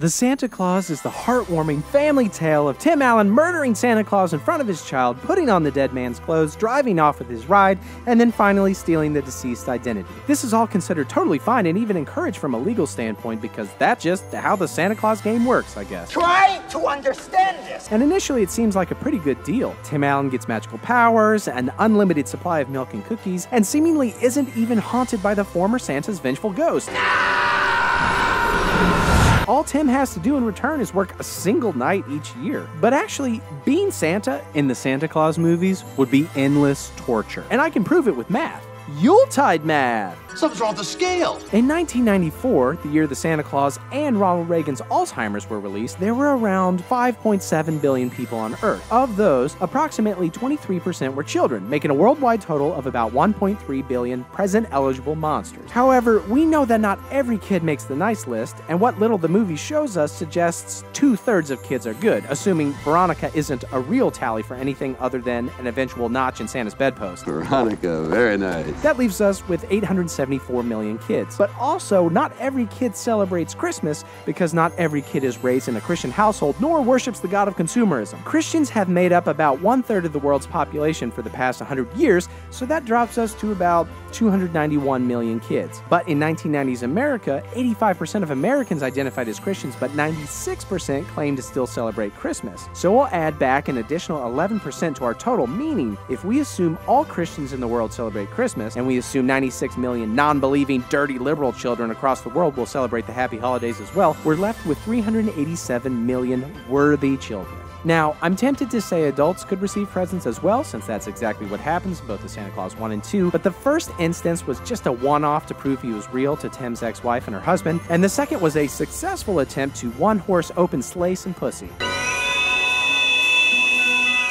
The Santa Clause is the heartwarming family tale of Tim Allen murdering Santa Claus in front of his child, putting on the dead man's clothes, driving off with his ride, and then finally stealing the deceased identity. This is all considered totally fine and even encouraged from a legal standpoint because that's just how the Santa Claus game works, I guess. Try to understand this. And initially, it seems like a pretty good deal. Tim Allen gets magical powers, an unlimited supply of milk and cookies, and seemingly isn't even haunted by the former Santa's vengeful ghost. All Tim has to do in return is work a single night each year. But actually, being Santa in the Santa Clause movies would be endless torture. And I can prove it with math. Yuletide math! Something's wrong with the scale. In 1994, the year the Santa Clause and Ronald Reagan's Alzheimer's were released, there were around 5.7 billion people on Earth. Of those, approximately 23% were children, making a worldwide total of about 1.3 billion present eligible monsters. However, we know that not every kid makes the nice list, and what little the movie shows us suggests two thirds of kids are good, assuming Veronica isn't a real tally for anything other than an eventual notch in Santa's bedpost. Veronica, very nice. That leaves us with 874 million kids. But also, not every kid celebrates Christmas because not every kid is raised in a Christian household nor worships the God of consumerism. Christians have made up about one third of the world's population for the past 100 years, so that drops us to about 291 million kids. But in 1990s America, 85% of Americans identified as Christians, but 96% claim to still celebrate Christmas. So we'll add back an additional 11% to our total, meaning if we assume all Christians in the world celebrate Christmas, and we assume 96 million non believing, dirty liberal children across the world will celebrate the happy holidays as well, we're left with 387 million worthy children. Now, I'm tempted to say adults could receive presents as well, since that's exactly what happens in both the Santa Clause 1 and 2, but the first instance was just a one off to prove he was real to Tim's ex wife and her husband, and the second was a successful attempt to one horse open sleigh and pussy.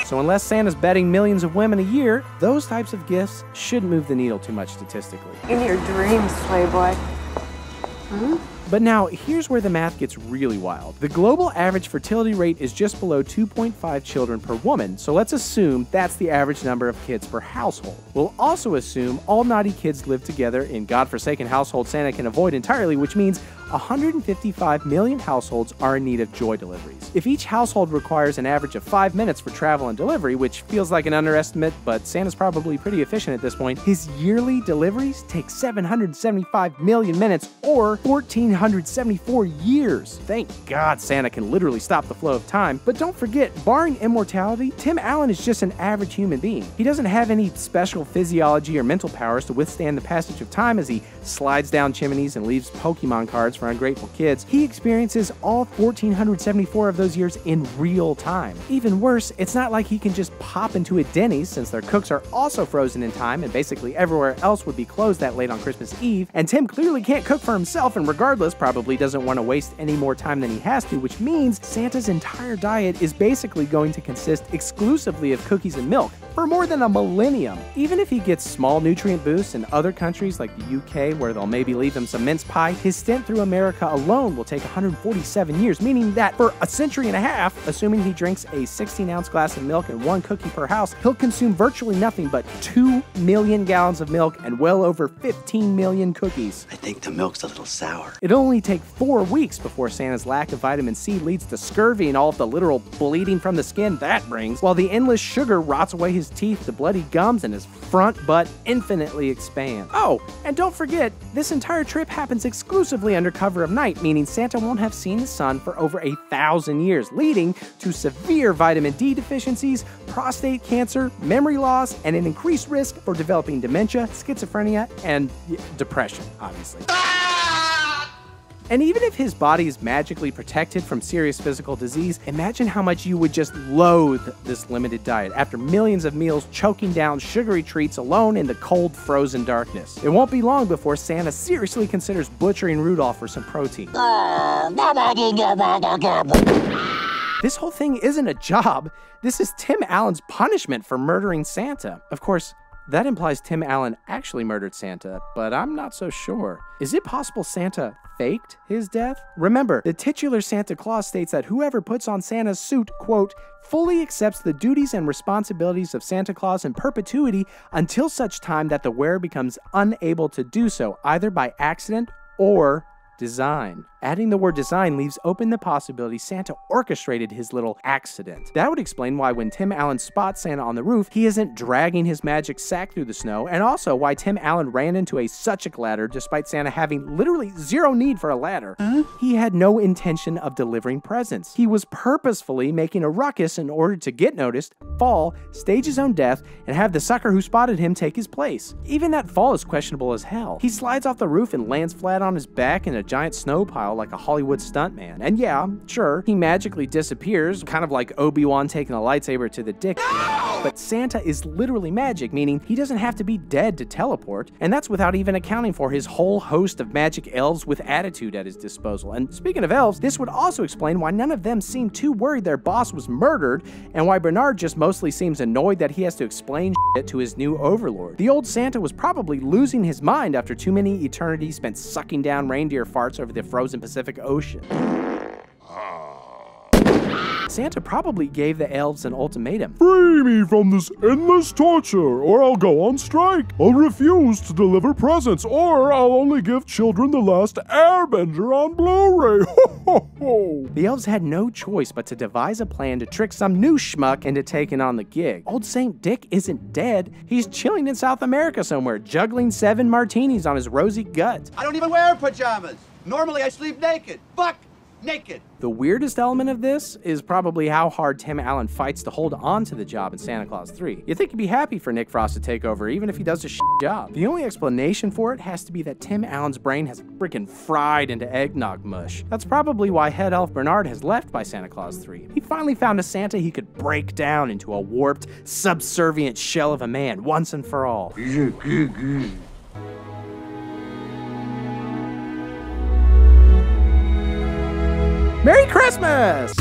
So, unless Santa's betting millions of women a year, those types of gifts shouldn't move the needle too much statistically. In your dreams, Playboy. Hmm? But now, here's where the math gets really wild. The global average fertility rate is just below 2.5 children per woman, so let's assume that's the average number of kids per household. We'll also assume all naughty kids live together in godforsaken households Santa can avoid entirely, which means 155 million households are in need of joy deliveries. If each household requires an average of 5 minutes for travel and delivery, which feels like an underestimate, but Santa's probably pretty efficient at this point, his yearly deliveries take 775 million minutes or 1474 years. Thank God Santa can literally stop the flow of time. But don't forget, barring immortality, Tim Allen is just an average human being. He doesn't have any special physiology or mental powers to withstand the passage of time as he slides down chimneys and leaves Pokemon cards for ungrateful kids, he experiences all 1,474 of those years in real time. Even worse, it's not like he can just pop into a Denny's since their cooks are also frozen in time and basically everywhere else would be closed that late on Christmas Eve. And Tim clearly can't cook for himself and regardless probably doesn't want to waste any more time than he has to, which means Santa's entire diet is basically going to consist exclusively of cookies and milk for more than a millennium. Even if he gets small nutrient boosts in other countries like the UK, where they'll maybe leave him some mince pie, his stint through America alone will take 147 years, meaning that for a century and a half, assuming he drinks a 16 ounce glass of milk and one cookie per house, he'll consume virtually nothing but 2 million gallons of milk and well over 15 million cookies. I think the milk's a little sour. It'll only take four weeks before Santa's lack of vitamin C leads to scurvy and all of the literal bleeding from the skin that brings, while the endless sugar rots away his his teeth, the bloody gums, and his front butt infinitely expand. Oh, and don't forget, this entire trip happens exclusively under cover of night, meaning Santa won't have seen the sun for over a thousand years, leading to severe vitamin D deficiencies, prostate cancer, memory loss, and an increased risk for developing dementia, schizophrenia, and depression, obviously. And even if his body is magically protected from serious physical disease, imagine how much you would just loathe this limited diet after millions of meals choking down sugary treats alone in the cold, frozen darkness. It won't be long before Santa seriously considers butchering Rudolph for some protein. This whole thing isn't a job. This is Tim Allen's punishment for murdering Santa. Of course, that implies Tim Allen actually murdered Santa, but I'm not so sure. Is it possible Santa faked his death? Remember, the titular Santa Clause states that whoever puts on Santa's suit, quote, fully accepts the duties and responsibilities of Santa Claus in perpetuity until such time that the wearer becomes unable to do so, either by accident or design. Adding the word design leaves open the possibility Santa orchestrated his little accident. That would explain why when Tim Allen spots Santa on the roof, he isn't dragging his magic sack through the snow, and also why Tim Allen ran into a such a ladder despite Santa having literally zero need for a ladder. He had no intention of delivering presents. He was purposefully making a ruckus in order to get noticed, fall, stage his own death, and have the sucker who spotted him take his place. Even that fall is questionable as hell. He slides off the roof and lands flat on his back in a giant snow pile like a Hollywood stuntman. And yeah, sure, he magically disappears, kind of like Obi-Wan taking a lightsaber to the dick. But Santa is literally magic, meaning he doesn't have to be dead to teleport, and that's without even accounting for his whole host of magic elves with attitude at his disposal. And speaking of elves, this would also explain why none of them seem too worried their boss was murdered, and why Bernard just mostly seems annoyed that he has to explain shit to his new overlord. The old Santa was probably losing his mind after too many eternities spent sucking down reindeer farts over the frozen Pacific Ocean. Santa probably gave the elves an ultimatum. Free me from this endless torture, or I'll go on strike. I'll refuse to deliver presents, or I'll only give children the last Airbender on Blu-ray. Ho ho ho! The elves had no choice but to devise a plan to trick some new schmuck into taking on the gig. Old Saint Dick isn't dead. He's chilling in South America somewhere, juggling seven martinis on his rosy gut. I don't even wear pajamas. Normally I sleep naked. Fuck naked. The weirdest element of this is probably how hard Tim Allen fights to hold on to the job in Santa Clause 3. You'd think he'd be happy for Nick Frost to take over, even if he does a shit job. The only explanation for it has to be that Tim Allen's brain has freaking fried into eggnog mush. That's probably why head elf Bernard has left by Santa Clause 3. He finally found a Santa he could break down into a warped, subservient shell of a man once and for all. Merry Christmas!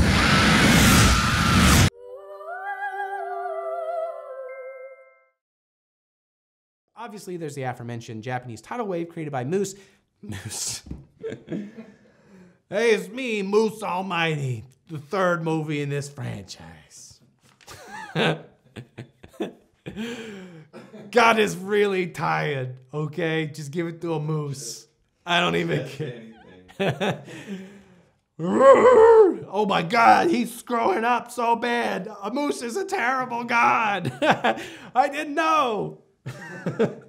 Obviously, there's the aforementioned Japanese tidal wave created by Moose. Moose. hey, it's me, Moose Almighty, the third movie in this franchise. God is really tired, okay? Just give it to a moose. I don't even care. oh my god, he's screwing up so bad. A moose is a terrible god. I didn't know. didn't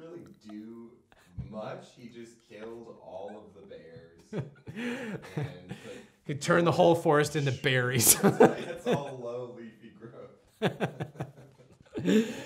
really do much. He just killed all of the bears. And like, Could turn the whole forest into berries. it's all low leafy growth. okay.